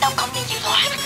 đông không nên chịu thoại